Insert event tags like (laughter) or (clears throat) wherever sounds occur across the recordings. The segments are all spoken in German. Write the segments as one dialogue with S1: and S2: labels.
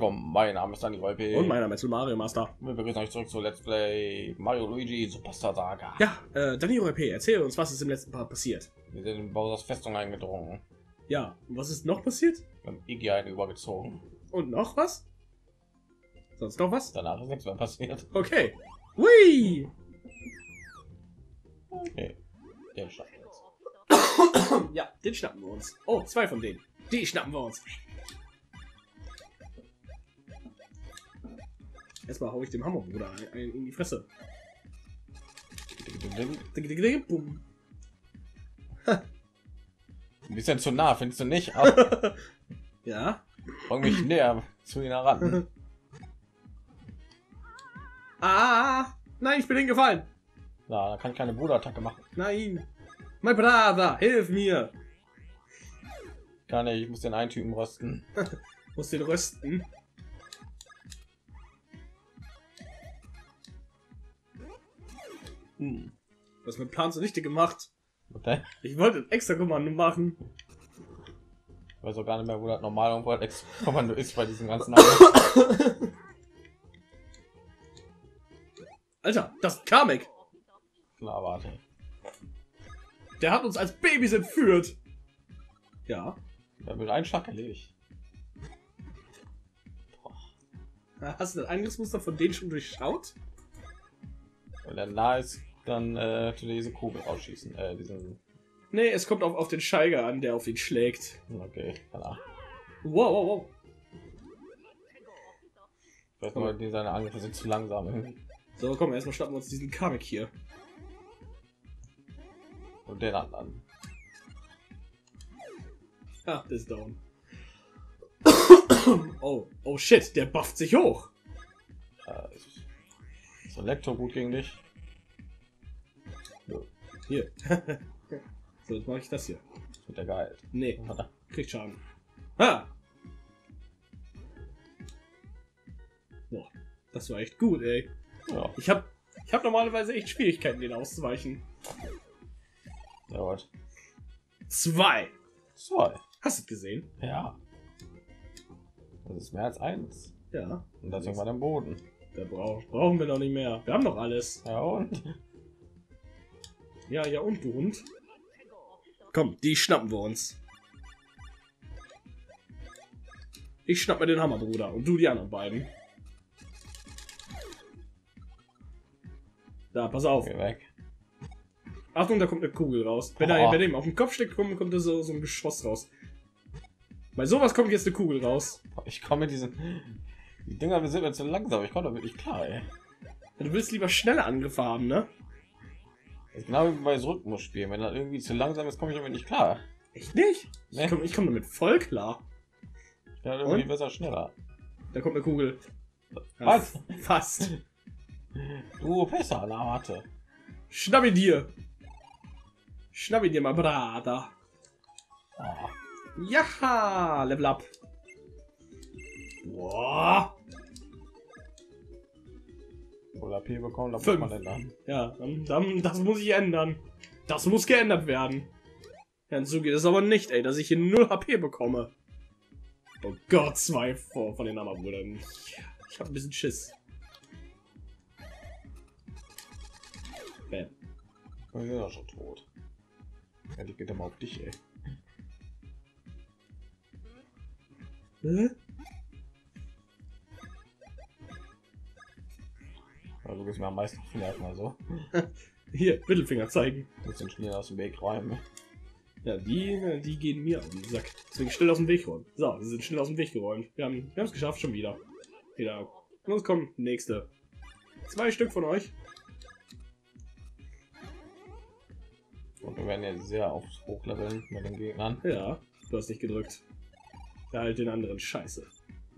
S1: willkommen. Mein Name ist Dani Wolpe.
S2: Und mein Name ist Mario Master.
S1: Wir begrüßen euch zurück zu Let's Play Mario Luigi Superstar Saga.
S2: Ja, äh, Dani ORP, erzähl uns, was ist im letzten Part passiert.
S1: Wir sind in Bowsers Festung eingedrungen.
S2: Ja, und was ist noch passiert?
S1: Wir haben Iggy einen übergezogen.
S2: Und noch was? Sonst noch was?
S1: Danach ist nichts mehr passiert.
S2: Okay. Hui!
S1: Okay. Den schaffen wir jetzt.
S2: ja, den schnappen wir uns. Oh, zwei von denen. Die schnappen wir uns. Erstmal hau ich dem Hammerbruder ein, ein in die Fresse. Bum.
S1: Ein bisschen zu nah, findest du nicht? Aber (laughs)
S2: Ja.
S1: bring mich näher zu ihnen heran. (laughs)
S2: Ah! Nein, ich bin hingefallen.
S1: Na, da kann ich keine Bruderattacke machen.
S2: Nein. Mein Brother, hilf mir.
S1: Kann ich, ich muss den einen Typen rösten. (laughs)
S2: Muss den rösten. Hm. Was mit Plan zunichte gemacht.
S1: Okay.
S2: Ich wollte ein extra Kommando machen.
S1: Ich weiß auch gar nicht mehr, wo das normal und wo das extra Kommando ist bei diesen ganzen. (coughs)
S2: Alter, das Kamek.
S1: Na, warte.
S2: Der hat uns als Babys entführt. Ja.
S1: Da wird ein Schlag erledigt.
S2: Hast du das Angriffsmuster von denen schon durchschaut?
S1: Wenn der nah ist, dann äh, diese Kugel ausschießen. Äh, diesen.
S2: Nee, es kommt auf, auf den Scheiger an, der auf ihn schlägt.
S1: Okay, Ahnung.
S2: Wow, wow, wow.
S1: Ich weiß nur, die seine Angriffe sind zu langsam.
S2: So, komm, erstmal schnappen wir uns diesen Kamek hier.
S1: Und den anderen.
S2: Ah, der ist down. (coughs) oh, oh shit, der bufft sich hoch.
S1: Äh, ist ist Elektro gut gegen dich?
S2: Hier. (laughs) so, jetzt mache ich das hier.
S1: Wird der geheilt.
S2: Nee, (laughs)
S1: Warte.
S2: kriegt Schaden. Ha! Boah, das war echt gut, ey.
S1: Ja,
S2: Ich hab, ich hab normalerweise echt Schwierigkeiten, den auszuweichen.
S1: ja, gut.
S2: Zwei.
S1: Zwei.
S2: Hast du es gesehen?
S1: Ja. Das ist mehr als eins.
S2: Ja.
S1: Und das irgendwann am Boden.
S2: Da brauch, brauchen wir noch nicht mehr. Wir haben noch alles.
S1: Ja, und?
S2: Ja, ja, und du Hund? Komm, die schnappen wir uns. Ich schnapp mir den Hammer, Bruder, und du die anderen beiden. Da, pass auf.
S1: Geh weg.
S2: Achtung, da kommt eine Kugel raus. Wenn er
S1: Oh.
S2: bei dem auf den Kopf steckt, kommt, kommt da so, so ein Geschoss raus. Bei sowas kommt jetzt eine Kugel raus.
S1: Ich komme mit diesen. Die Dinger sind mir zu langsam. Ich komme damit nicht klar, ey.
S2: Du willst lieber schnelle Angriffe haben, ne?
S1: Genau wie bei so Rhythmusspielen. Wenn das irgendwie zu langsam ist, komme ich damit nicht klar.
S2: Echt nicht?
S1: Nee.
S2: Ich komme komm damit voll klar.
S1: Halt irgendwie
S2: Und?
S1: besser schneller.
S2: Da kommt eine Kugel. Ja,
S1: Was?
S2: Fast. (laughs)
S1: Du, besser, na warte.
S2: Schnapp ihn dir. Schnapp ihn dir mal, Brada.
S1: Ah,
S2: Ja, Level up. Boah.
S1: Oder P bekommen, da muss man dann.
S2: Ja, dann, dann, das muss ich ändern. Das muss geändert werden. Ja, so geht es aber nicht, ey, dass ich hier 0 HP bekomme. Oh Gott, zwei vor von den Hammerbrüdern. Ich, ich hab ein bisschen Schiss. Bam.
S1: Sind doch schon tot. Ja, die geht immer auf dich, ey.
S2: Hä?
S1: Du gehst mir am meisten vielleicht mal so. (laughs)
S2: Hier, Mittelfinger zeigen.
S1: Jetzt den Schnee aus dem Weg räumen.
S2: Ja, die, die gehen mir auf den Sack. Deswegen schnell aus dem Weg räumen. So, wir sind schnell aus dem Weg geräumt. Wir haben wir es geschafft, schon wieder. Wieder. Los, komm, nächste. Zwei Stück von euch.
S1: Und wir werden jetzt sehr auf Hochleveln mit den Gegnern.
S2: Ja, du hast nicht gedrückt. Der halt den anderen Scheiße.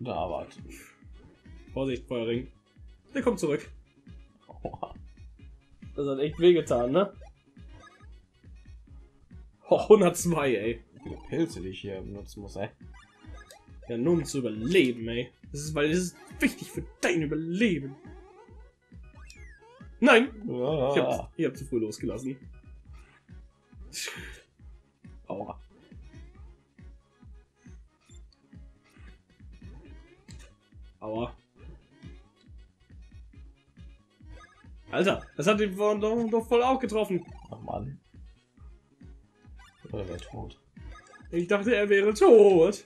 S1: Da warte.
S2: Vorsicht, Feuerring. Der kommt zurück. Das hat echt wehgetan, ne? Oh, 102, ey.
S1: Wie viele Pilze die ich hier benutzen muss, ey.
S2: Ja, nur um zu überleben, ey. Das ist, weil das ist wichtig für dein Überleben. Nein! Ich
S1: Ja.
S2: hab, ich hab zu früh losgelassen. Aua. Aua. Alter, das hat den vorhin doch, voll auch getroffen.
S1: Ach Mann. Oder wäre tot.
S2: Ich dachte, er wäre tot.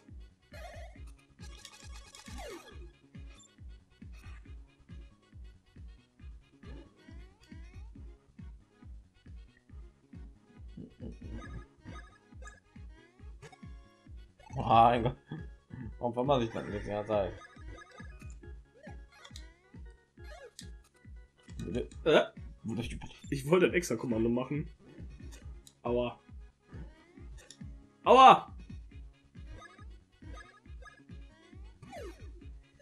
S1: Mein Gott. Warum vermache ich das nicht? Ja, sei.
S2: Äh, ich wollte ein extra Kommando machen. Aua. Aua!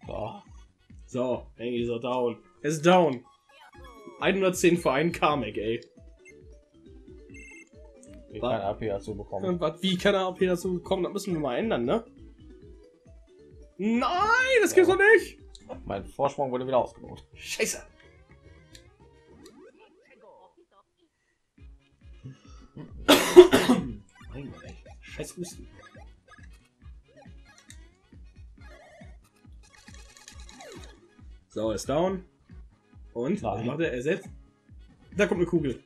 S1: So.
S2: So, Angie ist er down. Er ist down. 110 für einen Kamek, ey. Was?
S1: kann AP dazu bekommen.
S2: Was, wie kann er AP dazu kommen? Das müssen wir mal ändern, ne? Nein, das gibt's
S1: Ja.
S2: doch nicht!
S1: Mein Vorsprung wurde wieder ausgebaut.
S2: Scheiße! Scheiß Husten. So, ist down. Und? Was
S1: Nein.
S2: macht er? Er setzt. Da kommt eine Kugel.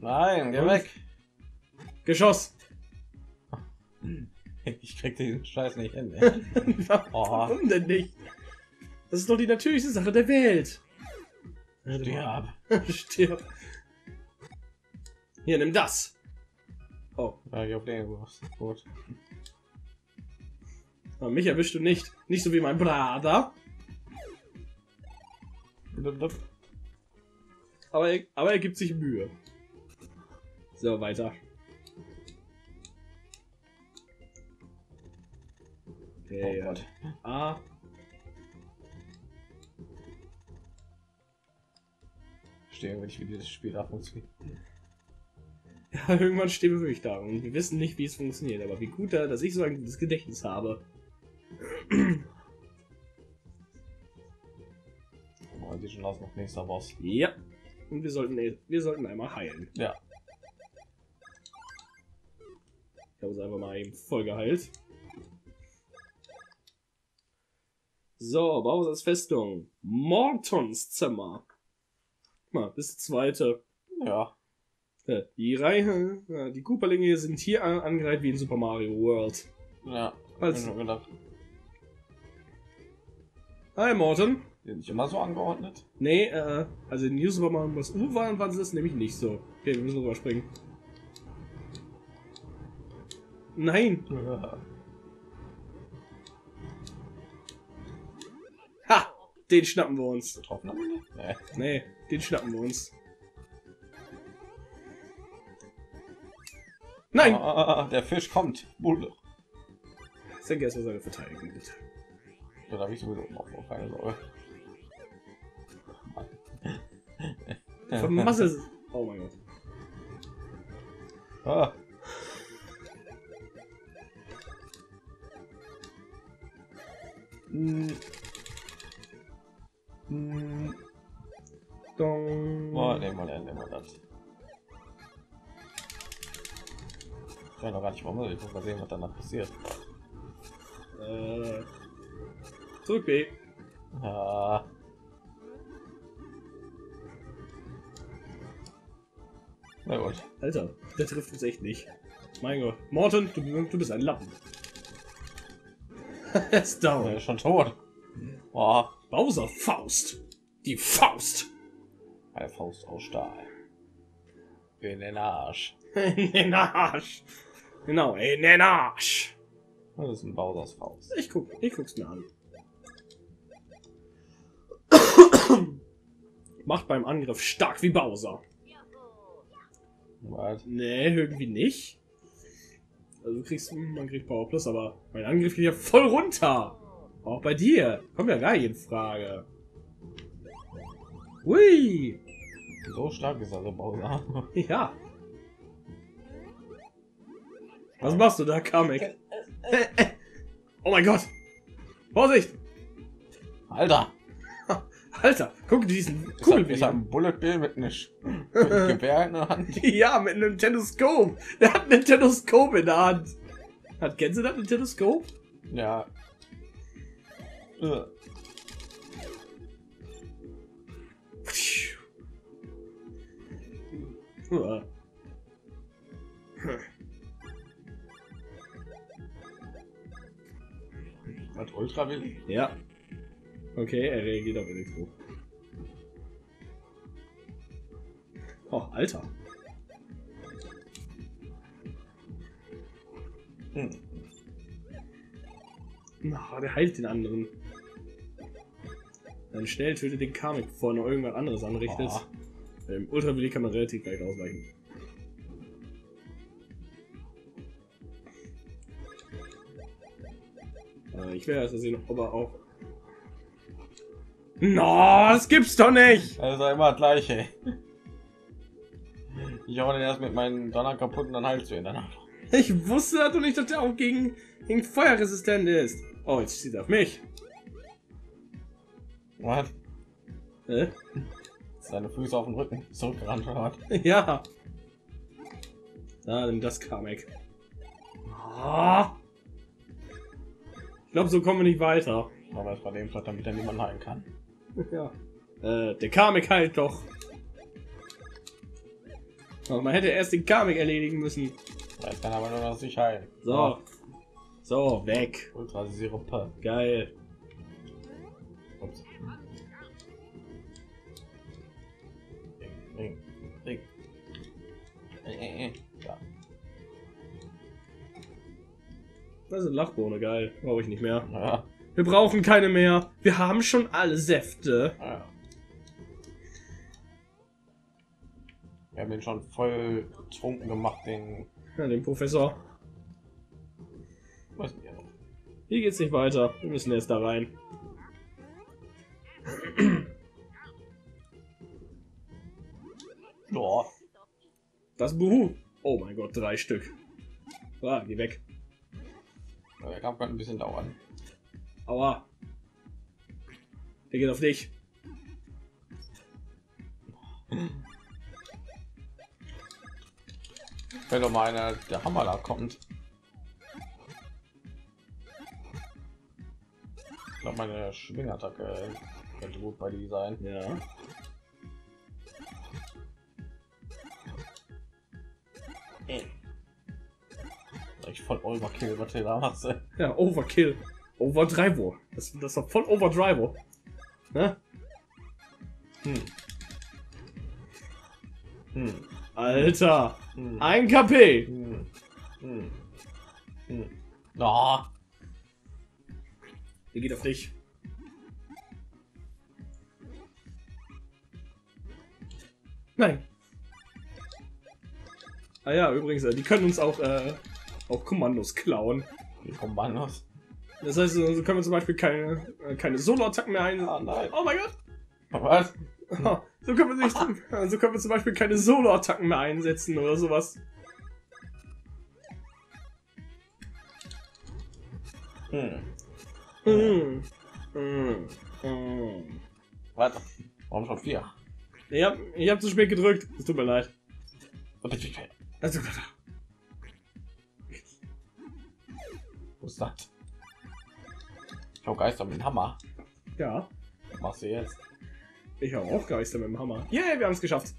S1: Nein, geh
S2: Und?
S1: weg.
S2: Geschoss! (laughs)
S1: Ich krieg den Scheiß nicht hin. (laughs) Oh.
S2: Warum denn nicht? Das ist doch die natürlichste Sache der Welt.
S1: Stirb. (laughs)
S2: Stirb. Hier, nimm das. Oh,
S1: Ja, ich auf den gewusst. Gut.
S2: aber mich erwischst du nicht. Nicht so wie mein Bruder. Aber er, aber er gibt sich Mühe. So, weiter.
S1: Oh
S2: Okay,
S1: Gott.
S2: A.
S1: Ich verstehe irgendwie nicht, wie dieses Spiel da funktioniert.
S2: Ja, (laughs) irgendwann stehen wir wirklich da und wir wissen nicht, wie es funktioniert. Aber wie gut, da, dass ich so ein gutes Gedächtnis habe. (clears throat)
S1: Oh, sieht schon aus noch nächster Boss.
S2: Ja. Und wir sollten, wir sollten einmal heilen.
S1: Ja.
S2: Ich habe uns einfach mal eben voll geheilt. So, Bowsers Festung. Mortons Zimmer. Mal, das zweite.
S1: Ja.
S2: Äh, Die Reihe, äh, die Cooperlinge sind hier an- angereiht wie in Super Mario World.
S1: Ja. Ich
S2: Als,
S1: hab schon gedacht,
S2: hi Morton.
S1: die sind nicht immer so angeordnet.
S2: Nee, äh, also in New Super Mario Bros. U waren, waren sie das nämlich nicht so. Okay, wir müssen rüberspringen. Nein!
S1: Ja. (laughs)
S2: Ha! Den schnappen wir uns.
S1: Getroffen haben wir nicht? Nee.
S2: Nee, den schnappen wir uns. Nein!
S1: Ah, der Fisch kommt. Bulle.
S2: Senke erstmal seine Verteidigung, bitte.
S1: Da habe ich sowieso noch vor, keine Sorge. (laughs)
S2: Vermasse es. Oh mein Gott.
S1: Ah. Hm.
S2: Dong.
S1: Oh, nehmen wir den, nehmen wir das. Ich weiß noch gar nicht, warum ich muss mal sehen, was danach passiert.
S2: Äh. Zurück, B.
S1: Ah. Na gut.
S2: Alter, der trifft uns echt nicht. Mein Gott. Morton, du, du bist ein Lappen. (laughs) Er ist
S1: Er
S2: down.
S1: ist schon tot. Oh,
S2: Bowser Faust. Die Faust.
S1: eine Faust aus Stahl. In den Arsch. (laughs)
S2: In den Arsch. Genau, in den Arsch.
S1: Das ist ein Bowsers Faust.
S2: Ich guck, ich guck's mir an. Macht beim Angriff stark wie Bowser.
S1: Was?
S2: Nee, irgendwie nicht. Also du kriegst, man kriegt Power Plus, aber mein Angriff geht ja voll runter. Auch bei dir. Kommt ja gar nicht in Frage. Hui.
S1: So stark ist also Bowser. (laughs)
S2: Ja. Was machst du da, Kamek? Oh mein Gott. Vorsicht.
S1: Alter! (laughs)
S2: Alter, guck dir diesen
S1: Ist das,
S2: Kugel
S1: ist das ein Bullet Bill mit einem Sch- mit einem Gewehr in der Hand?
S2: Ja, mit einem Scope. Der hat ein Nintendo Scope in der Hand. Hat Gänse das Nintendo Scope?
S1: Ja. Äh. Was Ultra will?
S2: Ja. Okay, er reagiert auf Elektro. Oh, Alter.
S1: Hm.
S2: Na, der heilt den anderen. Dann schnell tötet den Kamek, bevor er noch irgendwas anderes anrichtet.
S1: Oh.
S2: Im Ultravilli kann man relativ leicht ausweichen. Ich will erst sehen, ob er auch. No, das gibt's doch nicht!
S1: Das ist ja immer das gleiche. Ich hau den erst mit meinen Donner kaputt und dann heilst du ihn danach.
S2: Ich wusste doch nicht, dass der auch gegen, gegen Feuer resistent ist. Oh, jetzt zieht er auf mich.
S1: Was?
S2: Hä?
S1: Seine Füße auf den Rücken zurückgerannt was? (laughs)
S2: Ja. Na, denn das Kamek. Ah. Ich glaube, so kommen wir nicht weiter.
S1: Aber es bei dem Plot, damit er niemand heilen kann.
S2: Ja. Äh, der Kamek heilt doch. Aber man hätte erst den Kamek erledigen müssen.
S1: Er kann aber nur noch sich heilen.
S2: So. So, weg.
S1: Ultra Sirupe.
S2: Geil.
S1: Ups. Ring, ring, ring. Äh, äh, äh.
S2: Das eine Lachbohne, geil. Brauche ich nicht mehr.
S1: Ja.
S2: Wir brauchen keine mehr. Wir haben schon alle Säfte.
S1: ja. Wir haben den schon voll trunken gemacht, den.
S2: Ja, den Professor.
S1: Was denn?
S2: Hier geht's nicht weiter. Wir müssen jetzt da rein.
S1: Ja.
S2: Das Buhu. Oh mein Gott, drei Stück. Ah, geh weg.
S1: Der Kampf kann ein bisschen dauern.
S2: Aua. Der geht auf dich.
S1: Wenn doch mal einer der Hammer da kommt. Ich glaube, meine Schwingattacke könnte gut bei die sein.
S2: Ja.
S1: Ich voll Overkill, was du da machst. ey.
S2: Ja, Overkill. Overdrive. Das, das ist doch voll Overdrive. Ne?
S1: Hm. Hm.
S2: Alter.
S1: Hm.
S2: Ein KP.
S1: Hm. Hm. Hm. Oh.
S2: Der geht auf dich. Nein. Ah ja, übrigens, äh, die können uns auch, äh, auch Kommandos klauen.
S1: Die Kommandos.
S2: Das heißt, so können wir zum Beispiel keine, äh, keine Solo-Attacken mehr ein.
S1: Ah, nein.
S2: Oh mein Gott!
S1: Was? (laughs)
S2: So können, wir nicht, so können wir zum Beispiel keine Solo-Attacken mehr einsetzen oder sowas.
S1: Hm.
S2: Mm. Mm. Mm.
S1: Warte. Warum schon vier?
S2: Ich hab, ich hab zu spät gedrückt. Es tut mir leid. Also,
S1: Wo ist das? Ich hab Geister mit dem Hammer.
S2: ja,
S1: Was machst du jetzt?
S2: ich habe auch Geister mit dem Hammer. Yay, wir haben es geschafft.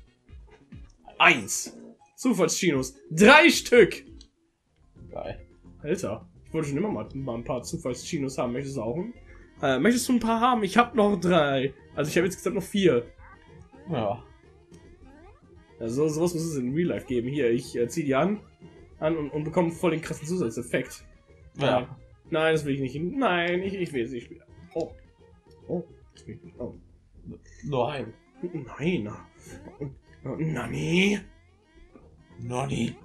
S2: Eins. Zufallschinos. Drei Stück.
S1: Geil.
S2: Alter, ich wollte schon immer mal, mal ein paar Zufallschinos haben. Möchtest du auch? einen? Äh, möchtest du ein paar haben? Ich habe noch drei. Also ich habe insgesamt noch vier.
S1: Ja.
S2: Also sowas muss es in Real Life geben. Hier, ich äh, zieh die an, an und, und bekomme voll den krassen Zusatzeffekt.
S1: Ja.
S2: Nein, das will ich nicht. Nein, ich, ich will es nicht. Oh. Oh. Das will ich nicht. Oh.
S1: Nein.
S2: Nein. Oh, Nani?
S1: Noni.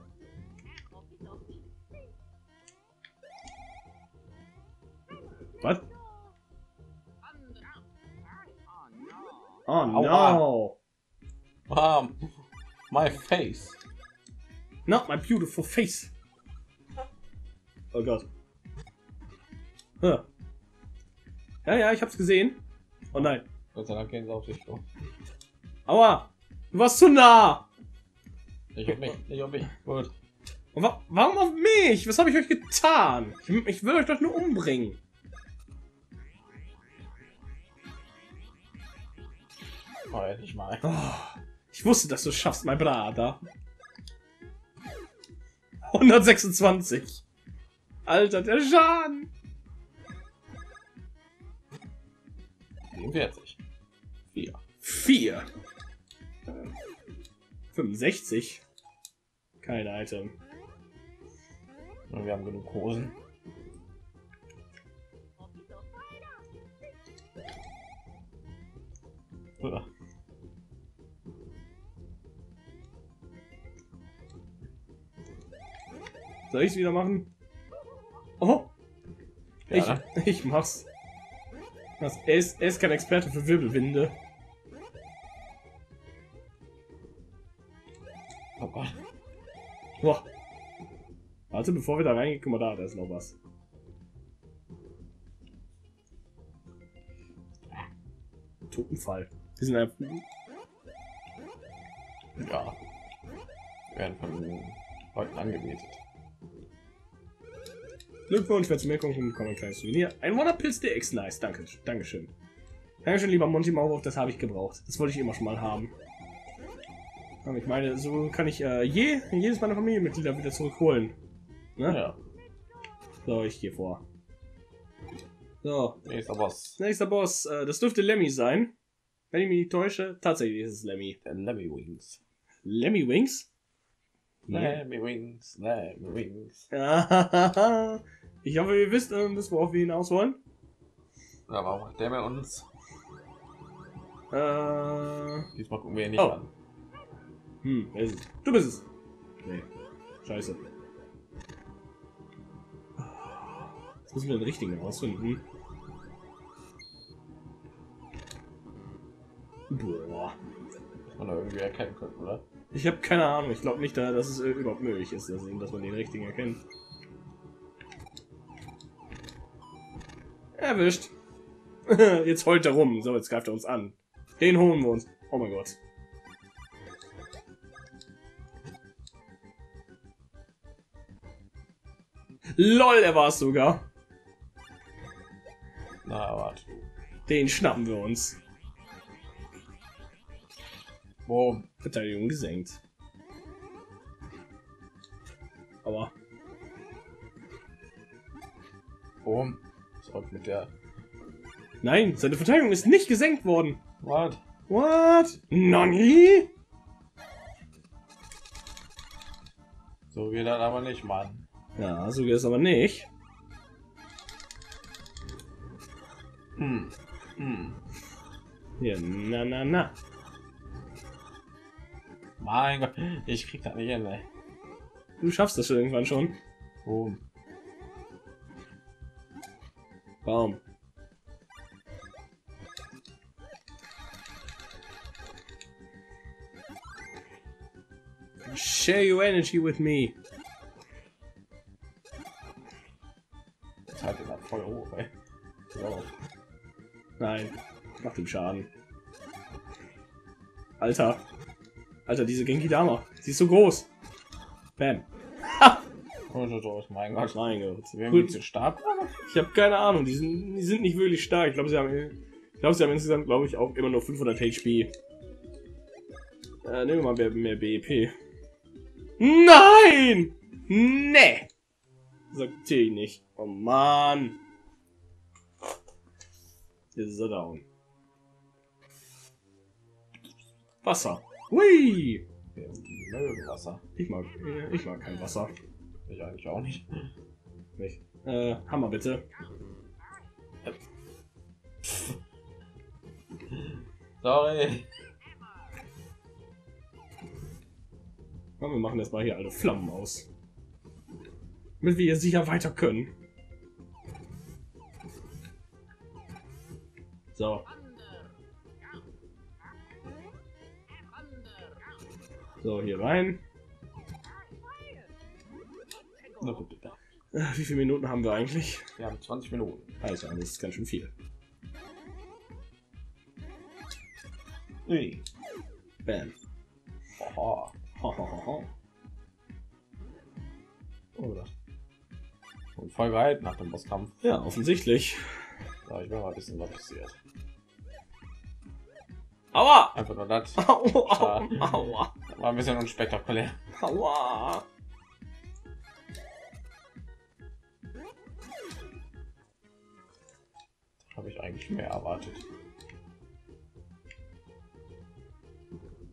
S2: Was? Oh no.
S1: Um, my face.
S2: Not my beautiful face. Oh Gott. Ja, ja, ich hab's gesehen. Oh nein.
S1: Gott sei Dank gehen sie auf dich zu.
S2: Aua. Du warst zu nah.
S1: Nicht auf mich, nicht auf mich. Gut.
S2: Und Wa warum auf mich? Was habe ich euch getan? Ich, ich will euch doch nur umbringen.
S1: Oh, endlich mal.
S2: Oh, ich wusste, dass du schaffst, mein Brater. 126. Alter, der Schaden.
S1: 47. 4.
S2: 4. 65. Kein Item.
S1: Und wir haben genug Hosen. Uah.
S2: Soll ich es wieder machen? Oh, ich,
S1: Ja,
S2: ich mach's. Was? Er, ist, er ist kein Experte für Wirbelwinde.
S1: Gott.
S2: Boah. Warte, bevor wir da reingehen, guck mal da, da ist noch was. Totenfall. Wir sind einfach.
S1: Ja. Werden von Leuten angebetet.
S2: Glückwunsch, wer zu mir kommt, bekommt ein kleines Souvenir. Ein Wonderpilz DX, nice, danke, Dankeschön. Dankeschön, lieber Monty Maulwurf, das habe ich gebraucht. Das wollte ich immer schon mal haben. Aber ich meine, so kann ich äh, je, jedes meiner Familienmitglieder wieder zurückholen. Ne?
S1: Ja.
S2: So, ich gehe vor. So,
S1: Nächster Boss.
S2: nächster Boss, äh, das dürfte Lemmy sein. Wenn ich mich nicht täusche, tatsächlich ist es Lemmy.
S1: Der Lemmy Wings.
S2: Lemmy Wings?
S1: Lemmy Wings, Lemmy Wings. (laughs)
S2: Ich hoffe, ihr wisst, worauf wir hinaus wollen.
S1: Ja, warum hat der mir uns?
S2: Äh,
S1: Diesmal gucken wir ihn nicht
S2: Oh.
S1: an.
S2: hm, wer ist es? Du bist es. Nee, scheiße. Jetzt müssen wir den richtigen rausfinden. Boah.
S1: Dass man da irgendwie erkennen könnte, oder?
S2: Ich habe keine Ahnung. Ich glaube nicht, da- dass es überhaupt möglich ist, dass man den richtigen erkennt. Erwischt. (laughs) jetzt heult er rum. So, jetzt greift er uns an. Den holen wir uns. Oh mein Gott. LOL, er war es sogar.
S1: Na, warte.
S2: Den schnappen wir uns.
S1: Boom.
S2: Verteidigung gesenkt. Aber
S1: Boom. Zurück mit der.
S2: nein, seine Verteidigung ist nicht gesenkt worden.
S1: What?
S2: What? Nani?
S1: So geht das aber nicht, Mann.
S2: Ja, so geht es aber nicht.
S1: Hm. Hm.
S2: Ja, na, na, na.
S1: Mein Gott. Ich krieg das nicht hin, ey.
S2: Du schaffst das schon irgendwann schon.
S1: Boom.
S2: Baum. Share your energy with me.
S1: Jetzt halt den das voll hoch, ey. So.
S2: Nein, macht ihm Schaden. Alter. Alter, diese Genki Dama. Sie ist so groß. Bam.
S1: Mein Gott.
S2: Mein Gott.
S1: Wir haben
S2: Gut.
S1: jetzt stark.
S2: Ich habe keine Ahnung. Die sind, die sind nicht wirklich stark. Ich glaube, sie haben, ich glaube, sie haben insgesamt, glaube ich, auch immer nur 500 HP. Äh, nehmen wir mal mehr, mehr BEP. Nein! Nee! Sagt ich nicht. Oh Mann. Jetzt ist er down. Wasser. Hui!
S1: Wasser.
S2: Ich mag, äh, ich mag kein Wasser.
S1: Ich eigentlich auch nicht.
S2: Nicht. Äh, Hammer bitte.
S1: Sorry.
S2: Komm, wir machen jetzt mal hier alle Flammen aus. Damit wir hier sicher weiter können. So. So, hier rein.
S1: Na gut, bitte.
S2: Äh, Wie viele Minuten haben wir eigentlich?
S1: Wir haben 20 Minuten.
S2: Also, das ist ganz schön viel.
S1: Ui.
S2: Bam.
S1: Oha.
S2: Ho, ho.
S1: Oder? Und voll weit nach dem Bosskampf.
S2: Ja, offensichtlich.
S1: Ja, ich will mal wissen, was passiert.
S2: Aua!
S1: Einfach nur das.
S2: Au, au, aua!
S1: War ein bisschen unspektakulär.
S2: Aua!
S1: Ich eigentlich mehr erwartet.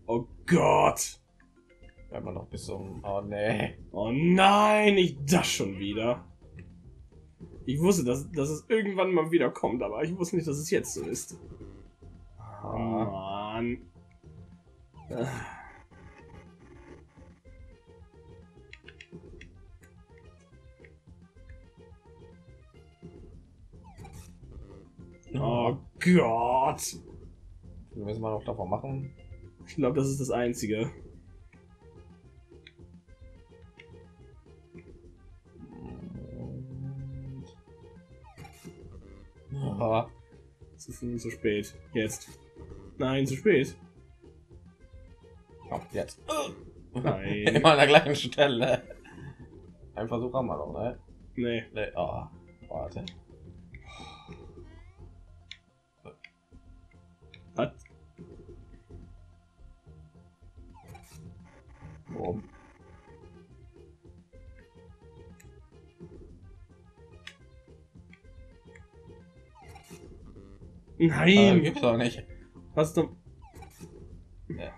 S2: Oh Gott!
S1: Wenn man noch bis zum. Oh nee.
S2: Oh nein, nicht das schon wieder. Ich wusste, dass, dass es irgendwann mal wieder kommt, aber ich wusste nicht, dass es jetzt so ist. Oh
S1: Ah,
S2: Mann. Äh, Oh Gott.
S1: wir müssen mal noch davon machen.
S2: Ich glaube, das ist das Einzige.
S1: Ja,
S2: Zu früh, zu spät. Jetzt. Nein, zu spät.
S1: komm, jetzt.
S2: Nein. (laughs)
S1: Immer an der gleichen Stelle. Ein Versuch haben wir noch, ne?
S2: Nee.
S1: Nee, oh, warte. Äh,
S2: Nein!
S1: gibt's doch nicht.
S2: Was du.
S1: Ja.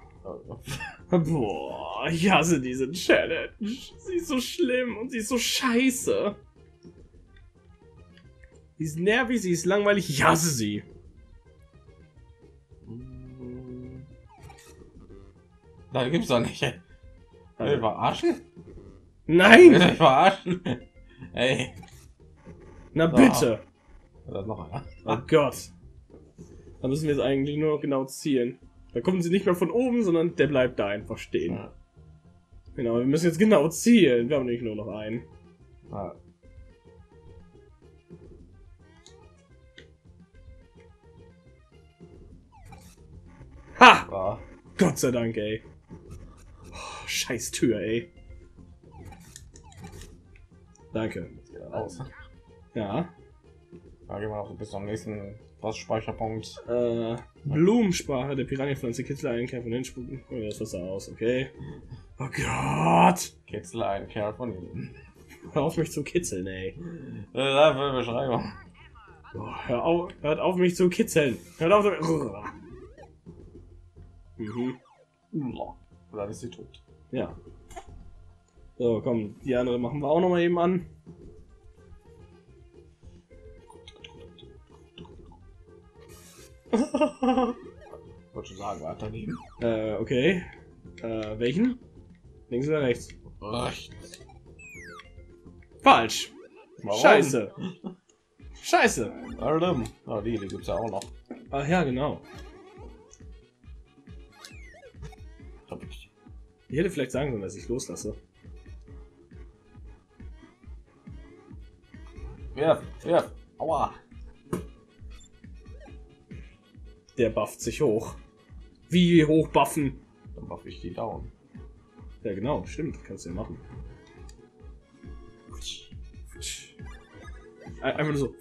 S2: Boah, ich hasse diese Challenge. Sie ist so schlimm und sie ist so scheiße. Sie ist nervig, sie ist langweilig, ich hasse sie.
S1: Da gibt's doch nicht. Will ich verarschen? Will
S2: Nein!
S1: ich verarschen? Ey,
S2: Na
S1: So.
S2: bitte!
S1: ist noch einer.
S2: Oh Gott. Da müssen wir jetzt eigentlich nur noch genau zielen. Da kommen sie nicht mehr von oben, sondern der bleibt da einfach stehen.
S1: Ja.
S2: Genau, wir müssen jetzt genau zielen. Wir haben nicht nur noch einen.
S1: Ah,
S2: Ha!
S1: so.
S2: Gott sei Dank, ey. Oh, scheiß Tür, ey. Danke.
S1: Raus.
S2: Ja.
S1: Da gehen wir noch bis zum nächsten Postspeicherpunkt.
S2: Äh, Blumensprache der Piranha-Pflanze Kitzel einkehren von hinten spucken. Oh, das Wasser aus, okay. Oh Gott!
S1: Kitzel ein Kerl von hinten.
S2: Hör auf mich zu kitzeln, ey.
S1: Das ist eine Beschreibung.
S2: Oh, hör auf, hört auf mich zu kitzeln. Hört auf. Mhm.
S1: Dann ist sie tot.
S2: Ja. So, komm, die andere machen wir auch noch mal eben an.
S1: Wollte schon sagen, weiter neben.
S2: äh, okay. Äh, welchen? Links oder rechts?
S1: Rechts.
S2: Falsch.
S1: Warum?
S2: Scheiße. Scheiße.
S1: Warum? Ah, die, die gibt's ja auch noch.
S2: Ach ja, genau.
S1: Hab ich.
S2: Ich hätte vielleicht sagen sollen, dass ich loslasse.
S1: Wirf, wirf. Aua.
S2: Der bufft sich hoch. Wie hoch buffen?
S1: Dann buff ich die down.
S2: Ja, genau, stimmt. Kannst du ja machen. Ein- Einfach nur so.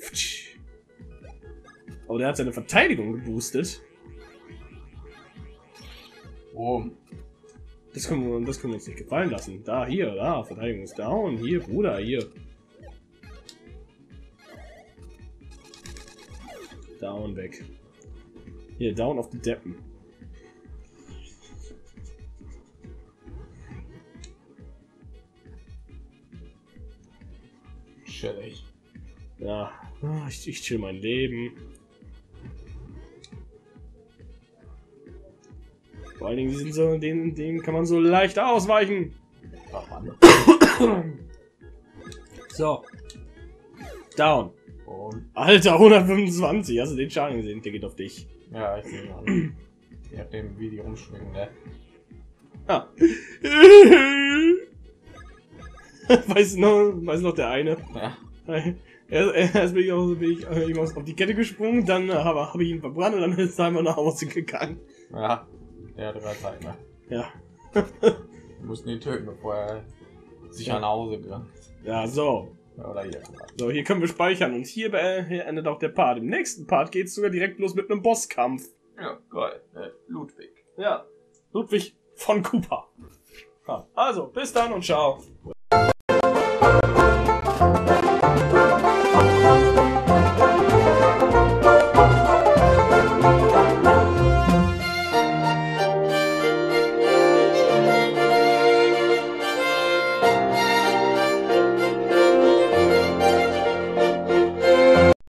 S2: Aber der hat seine Verteidigung geboostet.
S1: Oh,
S2: Das können, wir, das können wir uns nicht gefallen lassen. Da, hier, da, Verteidigung ist down. Hier, Bruder, hier. Down, weg. Hier, down auf die Deppen.
S1: chillig.
S2: Ja, ah, ich, ich chill mein Leben. Vor allen Dingen, die sind so, denen, denen kann man so leicht ausweichen.
S1: Ach Mann. (coughs)
S2: So. Down.
S1: Und,
S2: Alter, 125. Hast du den Schaden gesehen? Der geht auf dich.
S1: Ja, ich sehe an. Je nachdem, (clears throat) wie die rumschwingen, ne?
S2: Ah. (laughs) weiß noch, weiß noch der eine.
S1: Ja.
S2: Erst, bin ich, auch, bin ich äh, auf die Kette gesprungen, dann äh, habe hab ich ihn verbrannt und dann ist er einfach nach Hause gegangen.
S1: Ja. Der hatte gerade Zeit, ne?
S2: Ja.
S1: Wir mussten ihn töten, bevor er Sicher nach Hause gegangen.
S2: Ja, so.
S1: Oder hier.
S2: So, hier können wir speichern und hier, hier endet auch der Part. Im nächsten Part geht's sogar direkt los mit einem Bosskampf.
S1: Ja, geil. Äh, Ludwig.
S2: Ja. Ludwig von Cooper. Also, bis dann und ciao.